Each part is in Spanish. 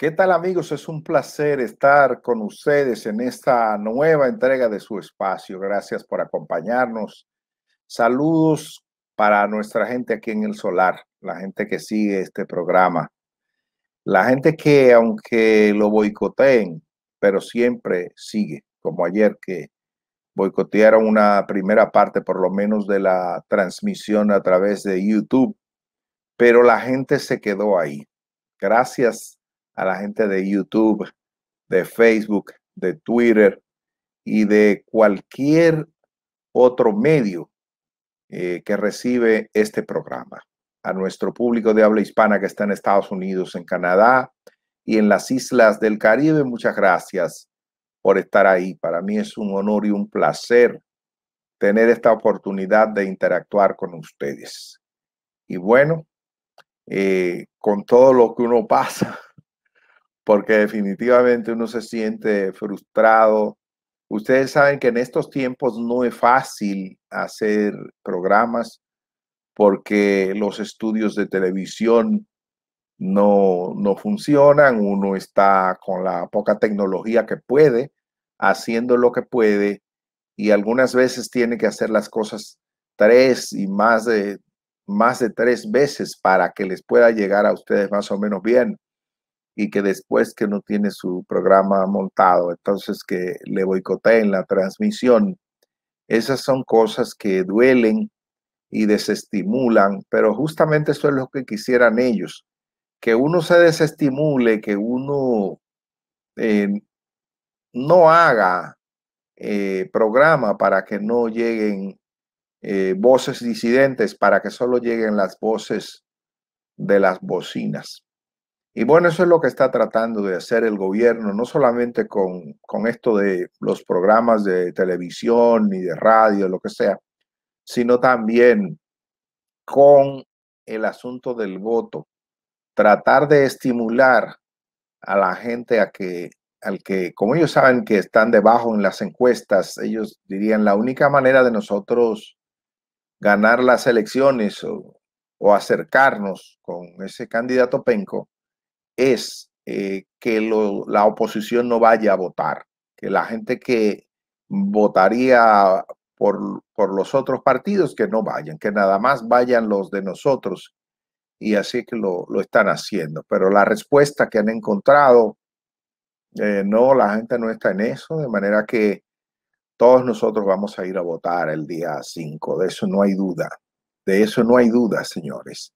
¿Qué tal amigos? Es un placer estar con ustedes en esta nueva entrega de su espacio. Gracias por acompañarnos. Saludos para nuestra gente aquí en el solar, la gente que sigue este programa, la gente que aunque lo boicoteen, pero siempre sigue, como ayer que boicotearon una primera parte por lo menos de la transmisión a través de YouTube, pero la gente se quedó ahí. Gracias a la gente de YouTube, de Facebook, de Twitter y de cualquier otro medio eh, que recibe este programa. A nuestro público de habla hispana que está en Estados Unidos, en Canadá y en las islas del Caribe, muchas gracias por estar ahí. Para mí es un honor y un placer tener esta oportunidad de interactuar con ustedes. Y bueno, eh, con todo lo que uno pasa, porque definitivamente uno se siente frustrado. Ustedes saben que en estos tiempos no es fácil hacer programas porque los estudios de televisión no, no funcionan, uno está con la poca tecnología que puede, haciendo lo que puede y algunas veces tiene que hacer las cosas tres y más de, más de tres veces para que les pueda llegar a ustedes más o menos bien y que después que no tiene su programa montado, entonces que le boicoteen la transmisión. Esas son cosas que duelen y desestimulan, pero justamente eso es lo que quisieran ellos, que uno se desestimule, que uno eh, no haga eh, programa para que no lleguen eh, voces disidentes, para que solo lleguen las voces de las bocinas. Y bueno, eso es lo que está tratando de hacer el gobierno, no solamente con, con esto de los programas de televisión ni de radio, lo que sea, sino también con el asunto del voto. Tratar de estimular a la gente a que, al que, como ellos saben que están debajo en las encuestas, ellos dirían la única manera de nosotros ganar las elecciones o, o acercarnos con ese candidato penco es eh, que la oposición no vaya a votar, que la gente que votaría por, por, los otros partidos que no vayan, que nada más vayan los de nosotros. Y así que lo, lo están haciendo. Pero la respuesta que han encontrado, eh, no, la gente no está en eso, de manera que todos nosotros vamos a ir a votar el día 5, de eso no hay duda, de eso no hay duda, señores.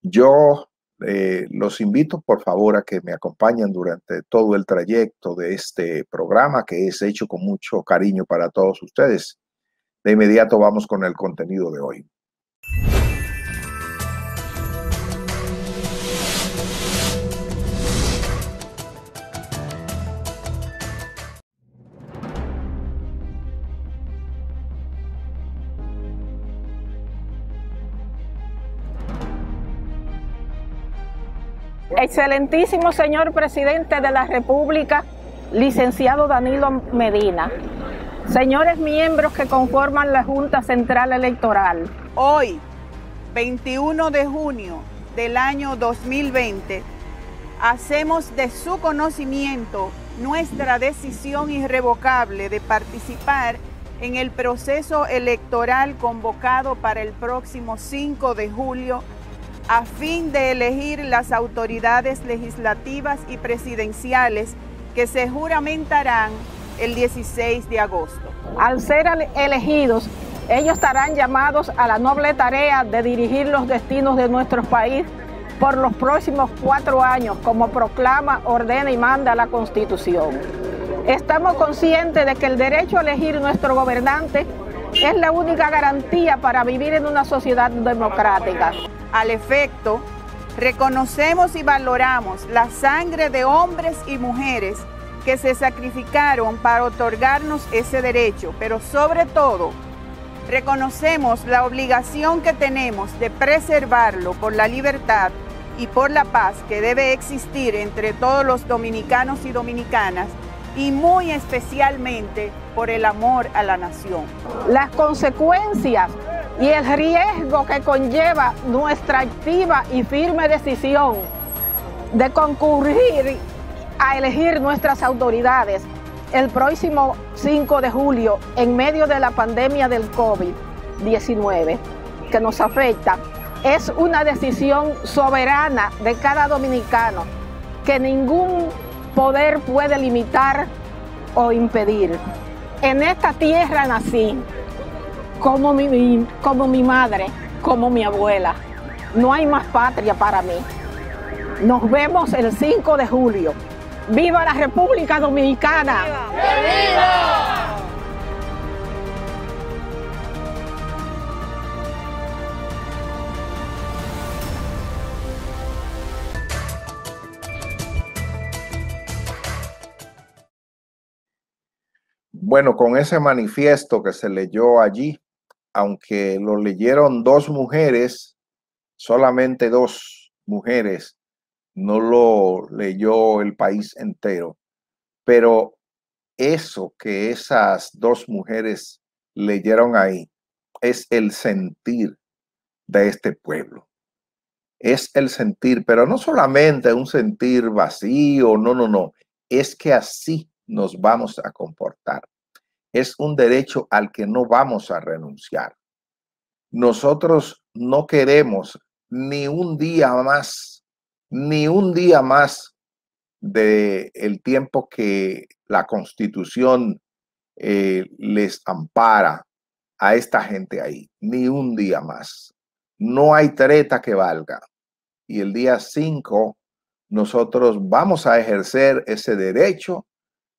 Yo eh, los invito, por favor, a que me acompañen durante todo el trayecto de este programa que es hecho con mucho cariño para todos ustedes. De inmediato vamos con el contenido de hoy. Excelentísimo señor presidente de la República, licenciado Danilo Medina. Señores miembros que conforman la Junta Central Electoral. Hoy, 21 de junio del año 2020, hacemos de su conocimiento nuestra decisión irrevocable de participar en el proceso electoral convocado para el próximo 5 de julio a fin de elegir las autoridades legislativas y presidenciales que se juramentarán el 16 de agosto. Al ser elegidos, ellos estarán llamados a la noble tarea de dirigir los destinos de nuestro país por los próximos cuatro años, como proclama, ordena y manda la Constitución. Estamos conscientes de que el derecho a elegir nuestro gobernante es la única garantía para vivir en una sociedad democrática. Al efecto, reconocemos y valoramos la sangre de hombres y mujeres que se sacrificaron para otorgarnos ese derecho, pero sobre todo, reconocemos la obligación que tenemos de preservarlo por la libertad y por la paz que debe existir entre todos los dominicanos y dominicanas y muy especialmente por el amor a la nación. Las consecuencias y el riesgo que conlleva nuestra activa y firme decisión de concurrir a elegir nuestras autoridades el próximo 5 de julio en medio de la pandemia del COVID-19 que nos afecta es una decisión soberana de cada dominicano que ningún poder puede limitar o impedir. En esta tierra nací como mi, como mi madre, como mi abuela. No hay más patria para mí. Nos vemos el 5 de julio. ¡Viva la República Dominicana! ¡Viva! Bueno, con ese manifiesto que se leyó allí, aunque lo leyeron dos mujeres, solamente dos mujeres, no lo leyó el país entero. Pero eso que esas dos mujeres leyeron ahí es el sentir de este pueblo. Es el sentir, pero no solamente un sentir vacío, no, no, no. Es que así nos vamos a comportar es un derecho al que no vamos a renunciar. Nosotros no queremos ni un día más, ni un día más de el tiempo que la constitución eh, les ampara a esta gente ahí, ni un día más. No hay treta que valga. Y el día 5 nosotros vamos a ejercer ese derecho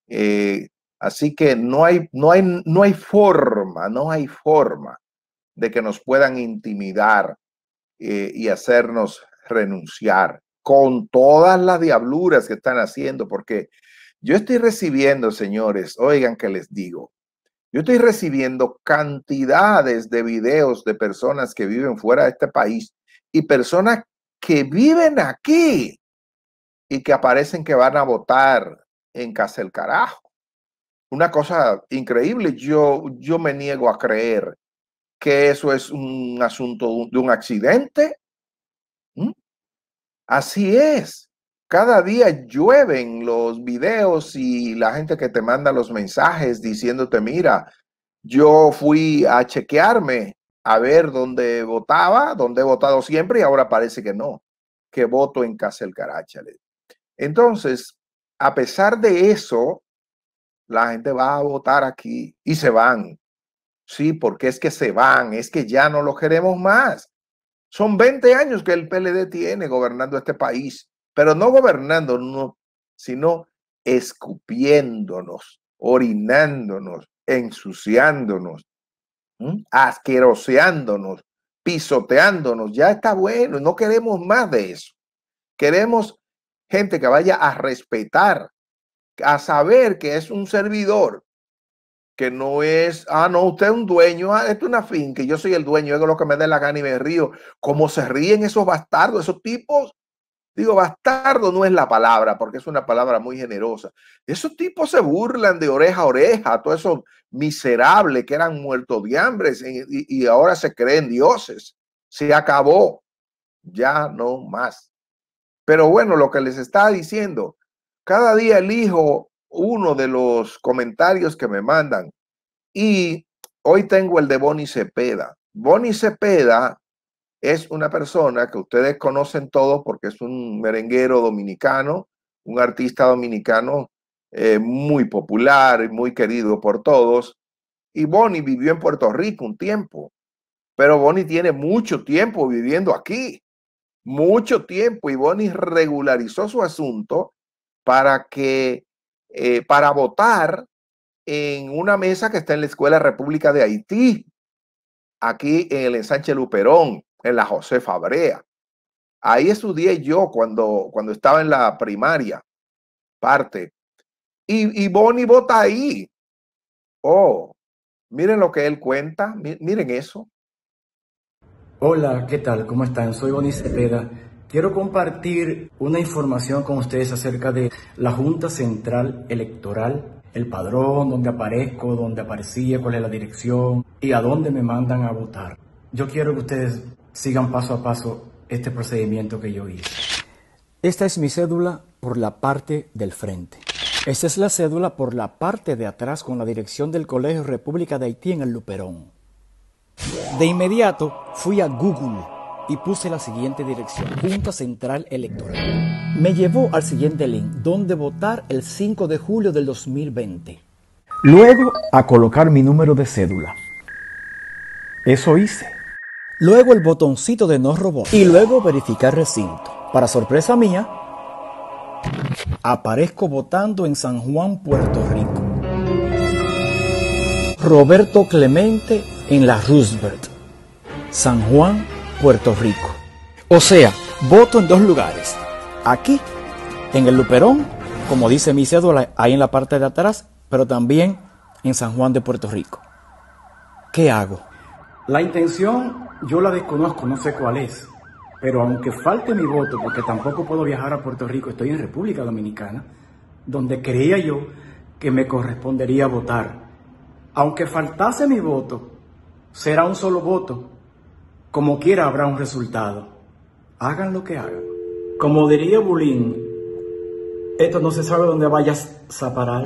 eh, Así que no hay, no hay, no hay forma, no hay forma de que nos puedan intimidar eh, y hacernos renunciar con todas las diabluras que están haciendo, porque yo estoy recibiendo, señores, oigan que les digo, yo estoy recibiendo cantidades de videos de personas que viven fuera de este país y personas que viven aquí y que aparecen que van a votar en casa el carajo una cosa increíble. Yo, yo me niego a creer que eso es un asunto de un accidente. ¿Mm? Así es. Cada día llueven los videos y la gente que te manda los mensajes diciéndote, mira, yo fui a chequearme a ver dónde votaba, dónde he votado siempre y ahora parece que no, que voto en casa el Carachale. Entonces, a pesar de eso, la gente va a votar aquí y se van. Sí, porque es que se van, es que ya no lo queremos más. Son 20 años que el PLD tiene gobernando este país, pero no gobernando, no, sino escupiéndonos, orinándonos, ensuciándonos, asqueroseándonos, pisoteándonos. Ya está bueno, no queremos más de eso. Queremos gente que vaya a respetar a saber que es un servidor, que no es, ah, no, usted es un dueño, ah, esto es una finca, yo soy el dueño, hago lo que me dé la gana y me río. Como se ríen esos bastardos, esos tipos. Digo, bastardo no es la palabra, porque es una palabra muy generosa. Esos tipos se burlan de oreja a oreja, todos esos miserables que eran muertos de hambre y, y ahora se creen dioses. Se acabó. Ya no más. Pero bueno, lo que les está diciendo, cada día elijo uno de los comentarios que me mandan y hoy tengo el de Bonnie Cepeda. Bonnie Cepeda es una persona que ustedes conocen todos porque es un merenguero dominicano, un artista dominicano eh, muy popular y muy querido por todos. Y Bonnie vivió en Puerto Rico un tiempo, pero Bonnie tiene mucho tiempo viviendo aquí, mucho tiempo, y Bonnie regularizó su asunto para que, eh, para votar en una mesa que está en la Escuela República de Haití, aquí en el ensanche Luperón, en la José Fabrea. Ahí estudié yo cuando, cuando estaba en la primaria, parte. Y, y Bonnie vota ahí. Oh, miren lo que él cuenta, miren eso. Hola, ¿qué tal? ¿Cómo están? Soy Bonnie Cepeda Quiero compartir una información con ustedes acerca de la Junta Central Electoral, el padrón, donde aparezco, donde aparecía, cuál es la dirección y a dónde me mandan a votar. Yo quiero que ustedes sigan paso a paso este procedimiento que yo hice. Esta es mi cédula por la parte del frente. Esta es la cédula por la parte de atrás con la dirección del Colegio República de Haití en el Luperón. De inmediato fui a Google y puse la siguiente dirección, Junta Central Electoral. Me llevó al siguiente link, donde votar el 5 de julio del 2020. Luego a colocar mi número de cédula. Eso hice. Luego el botoncito de no robot y luego verificar recinto. Para sorpresa mía, aparezco votando en San Juan, Puerto Rico. Roberto Clemente en la Roosevelt, San Juan, Puerto Rico. O sea, voto en dos lugares. Aquí, en el Luperón, como dice mi cédula ahí en la parte de atrás, pero también en San Juan de Puerto Rico. ¿Qué hago? La intención yo la desconozco, no sé cuál es. Pero aunque falte mi voto, porque tampoco puedo viajar a Puerto Rico, estoy en República Dominicana, donde creía yo que me correspondería votar. Aunque faltase mi voto, será un solo voto. Como quiera habrá un resultado. Hagan lo que hagan. Como diría Bulín, esto no se sabe dónde vayas a parar.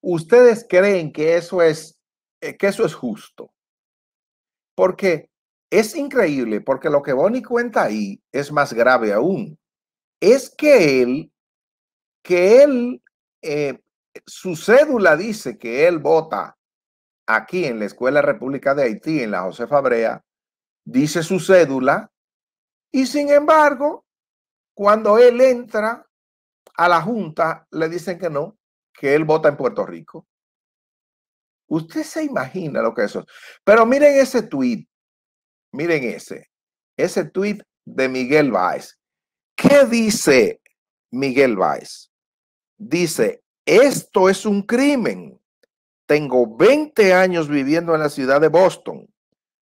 ¿Ustedes creen que eso es eh, que eso es justo? Porque es increíble, porque lo que Bonnie cuenta ahí es más grave aún. Es que él, que él, eh, su cédula dice que él vota aquí en la Escuela República de Haití, en la Josefa Brea, dice su cédula, y sin embargo, cuando él entra a la Junta, le dicen que no, que él vota en Puerto Rico. Usted se imagina lo que eso es. Pero miren ese tweet, miren ese, ese tweet de Miguel Báez. ¿Qué dice Miguel Báez? Dice, esto es un crimen. Tengo 20 años viviendo en la ciudad de Boston.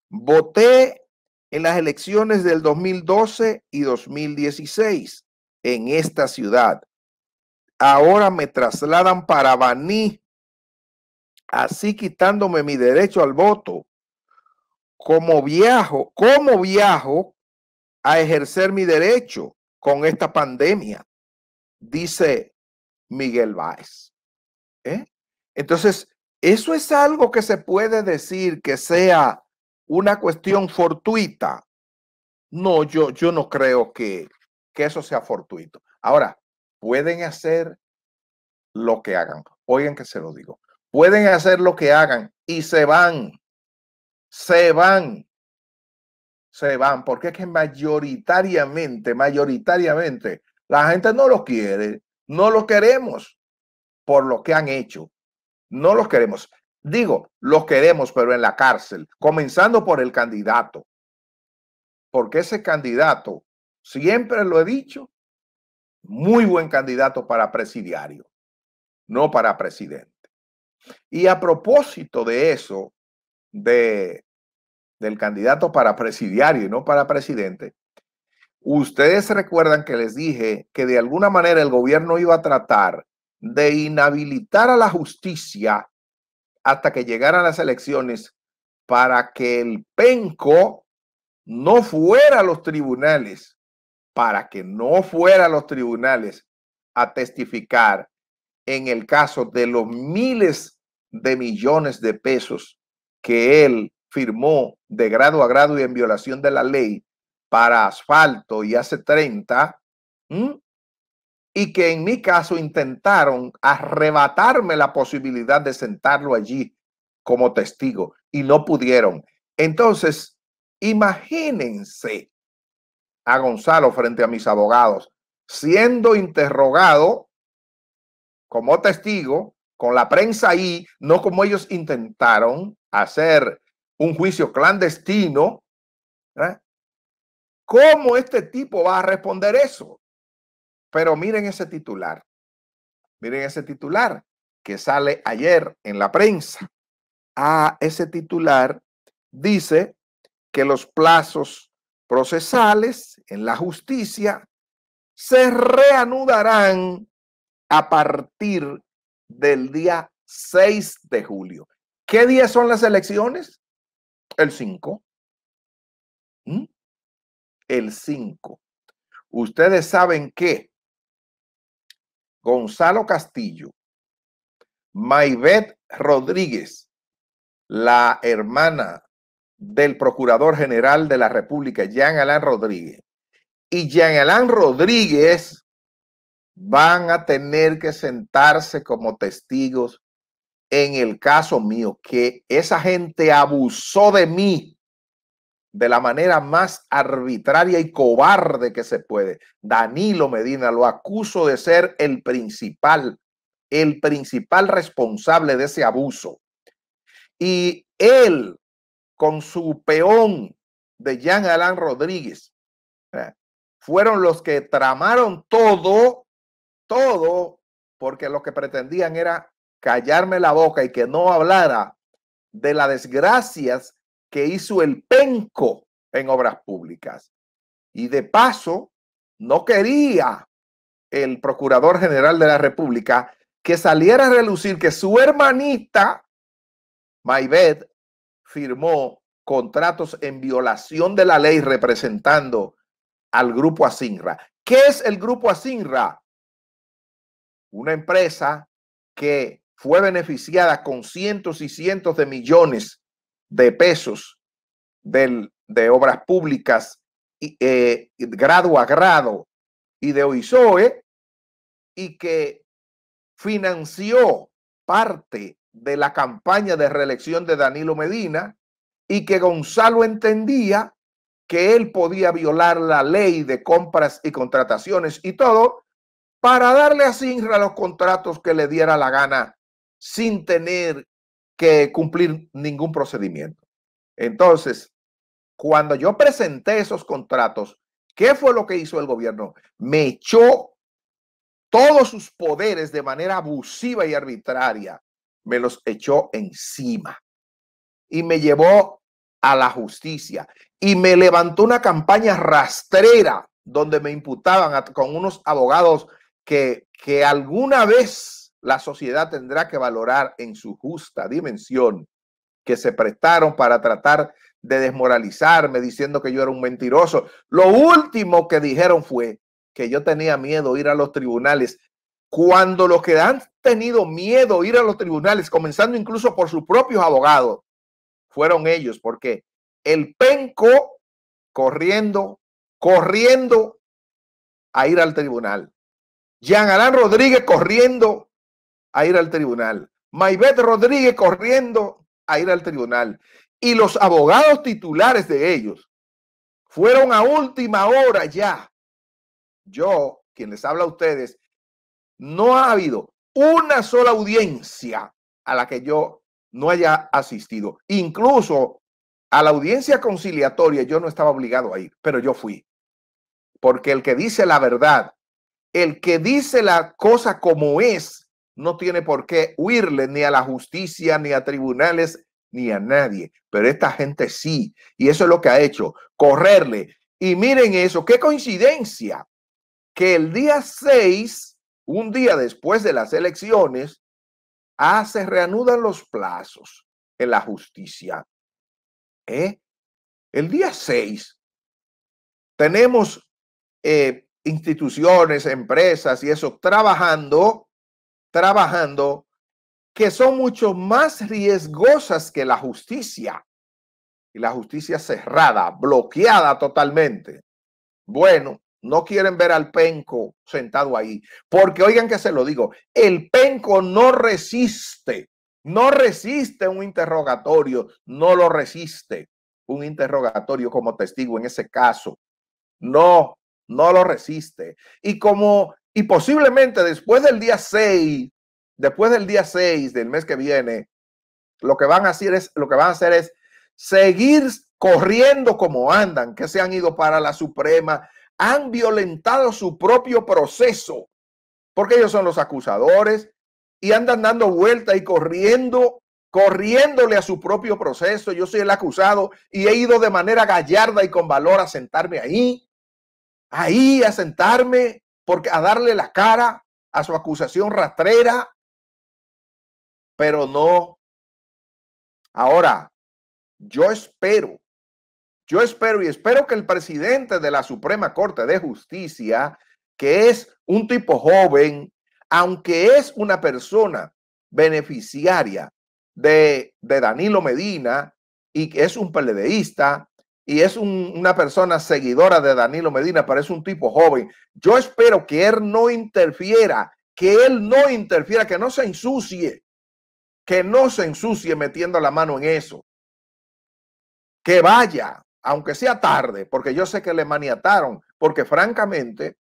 Voté en las elecciones del 2012 y 2016 en esta ciudad ahora me trasladan para Baní, así quitándome mi derecho al voto. Como viajo, ¿cómo viajo a ejercer mi derecho con esta pandemia? Dice Miguel Báez. ¿Eh? Entonces, eso es algo que se puede decir que sea una cuestión fortuita. No, yo, yo no creo que, que eso sea fortuito. Ahora, pueden hacer lo que hagan. Oigan que se lo digo. Pueden hacer lo que hagan y se van. Se van. Se van. Porque es que mayoritariamente, mayoritariamente, la gente no lo quiere. No lo queremos por lo que han hecho. No los queremos. Digo, los queremos, pero en la cárcel, comenzando por el candidato. Porque ese candidato, siempre lo he dicho, muy buen candidato para presidiario, no para presidente. Y a propósito de eso, de, del candidato para presidiario y no para presidente, ustedes recuerdan que les dije que de alguna manera el gobierno iba a tratar de inhabilitar a la justicia hasta que llegaran las elecciones para que el penco no fuera a los tribunales para que no fuera a los tribunales a testificar en el caso de los miles de millones de pesos que él firmó de grado a grado y en violación de la ley para asfalto y hace 30, y que en mi caso intentaron arrebatarme la posibilidad de sentarlo allí como testigo y no pudieron. Entonces, imagínense a Gonzalo frente a mis abogados, siendo interrogado como testigo, con la prensa ahí, no como ellos intentaron hacer un juicio clandestino. ¿eh? ¿Cómo este tipo va a responder eso? Pero miren ese titular. Miren ese titular que sale ayer en la prensa. Ah, ese titular dice que los plazos procesales en la justicia se reanudarán a partir del día 6 de julio. ¿Qué día son las elecciones? El 5. ¿Mm? El 5. Ustedes saben que Gonzalo Castillo, Maybet Rodríguez, la hermana del Procurador General de la República, Jean Alain Rodríguez, y Jean Alain Rodríguez van a tener que sentarse como testigos en el caso mío, que esa gente abusó de mí de la manera más arbitraria y cobarde que se puede. Danilo Medina lo acuso de ser el principal, el principal responsable de ese abuso. Y él, con su peón de Jean Alain Rodríguez, eh, fueron los que tramaron todo, todo, porque lo que pretendían era callarme la boca y que no hablara de las desgracias que hizo el penco en obras públicas. Y de paso, no quería el Procurador General de la República que saliera a relucir que su hermanita, Maybet, firmó contratos en violación de la ley representando al grupo Asinra. ¿Qué es el grupo Asinra? Una empresa que fue beneficiada con cientos y cientos de millones de pesos del, de obras públicas eh, grado a grado y de OISOE y que financió parte de la campaña de reelección de Danilo Medina y que Gonzalo entendía que él podía violar la ley de compras y contrataciones y todo para darle a Sinra los contratos que le diera la gana sin tener que cumplir ningún procedimiento. Entonces, cuando yo presenté esos contratos, ¿qué fue lo que hizo el gobierno? Me echó todos sus poderes de manera abusiva y arbitraria, me los echó encima y me llevó a la justicia y me levantó una campaña rastrera donde me imputaban con unos abogados que, que alguna vez la sociedad tendrá que valorar en su justa dimensión que se prestaron para tratar de desmoralizarme diciendo que yo era un mentiroso. Lo último que dijeron fue que yo tenía miedo ir a los tribunales. Cuando los que han tenido miedo ir a los tribunales, comenzando incluso por sus propios abogados, fueron ellos, porque el penco corriendo, corriendo a ir al tribunal. Jean Alain Rodríguez corriendo a ir al tribunal. Maybet Rodríguez corriendo a ir al tribunal. Y los abogados titulares de ellos fueron a última hora ya. Yo, quien les habla a ustedes, no ha habido una sola audiencia a la que yo no haya asistido. Incluso a la audiencia conciliatoria yo no estaba obligado a ir, pero yo fui. Porque el que dice la verdad, el que dice la cosa como es, no tiene por qué huirle ni a la justicia, ni a tribunales, ni a nadie. Pero esta gente sí. Y eso es lo que ha hecho, correrle. Y miren eso, qué coincidencia que el día 6, un día después de las elecciones, ah, se reanudan los plazos en la justicia. ¿Eh? El día 6 tenemos eh, instituciones, empresas y eso trabajando trabajando que son mucho más riesgosas que la justicia. Y la justicia cerrada, bloqueada totalmente. Bueno, no quieren ver al penco sentado ahí. Porque oigan que se lo digo, el penco no resiste, no resiste un interrogatorio, no lo resiste un interrogatorio como testigo en ese caso. No, no lo resiste. Y como y posiblemente después del día 6, después del día 6 del mes que viene, lo que van a hacer es, lo que van a hacer es seguir corriendo como andan, que se han ido para la Suprema, han violentado su propio proceso, porque ellos son los acusadores y andan dando vuelta y corriendo, corriéndole a su propio proceso. Yo soy el acusado y he ido de manera gallarda y con valor a sentarme ahí, ahí a sentarme porque a darle la cara a su acusación rastrera, pero no. Ahora, yo espero, yo espero y espero que el presidente de la Suprema Corte de Justicia, que es un tipo joven, aunque es una persona beneficiaria de, de Danilo Medina y que es un peledeísta y es una persona seguidora de Danilo Medina, es un tipo joven. Yo espero que él no interfiera, que él no interfiera, que no se ensucie, que no se ensucie metiendo la mano en eso. Que vaya, aunque sea tarde, porque yo sé que le maniataron, porque francamente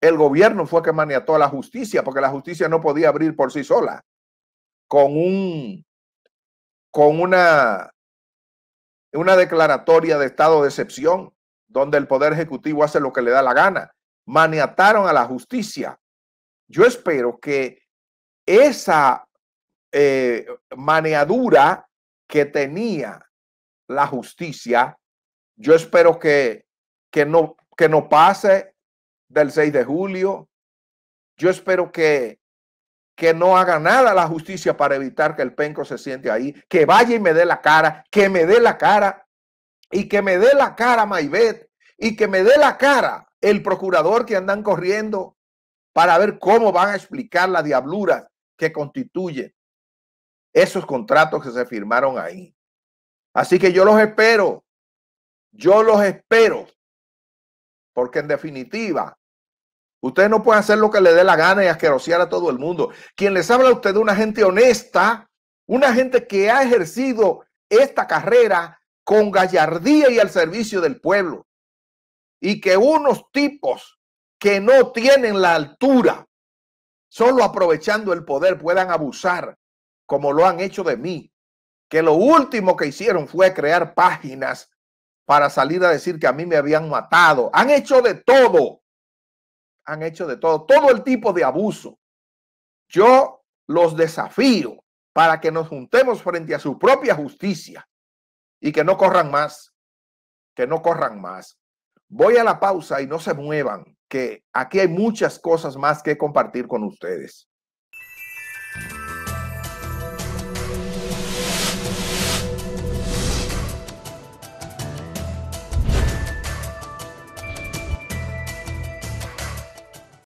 el gobierno fue que maniató a la justicia, porque la justicia no podía abrir por sí sola con un con una una declaratoria de estado de excepción donde el Poder Ejecutivo hace lo que le da la gana. Maniataron a la justicia. Yo espero que esa eh, maneadura que tenía la justicia, yo espero que, que, no, que no pase del 6 de julio. Yo espero que, que no haga nada la justicia para evitar que el penco se siente ahí, que vaya y me dé la cara, que me dé la cara y que me dé la cara Maibet y que me dé la cara el procurador que andan corriendo para ver cómo van a explicar la diablura que constituye esos contratos que se firmaron ahí. Así que yo los espero, yo los espero, porque en definitiva Usted no puede hacer lo que le dé la gana y asquerosear a todo el mundo. Quien les habla a usted de una gente honesta, una gente que ha ejercido esta carrera con gallardía y al servicio del pueblo. Y que unos tipos que no tienen la altura, solo aprovechando el poder, puedan abusar, como lo han hecho de mí. Que lo último que hicieron fue crear páginas para salir a decir que a mí me habían matado. Han hecho de todo han hecho de todo, todo el tipo de abuso. Yo los desafío para que nos juntemos frente a su propia justicia y que no corran más, que no corran más. Voy a la pausa y no se muevan, que aquí hay muchas cosas más que compartir con ustedes.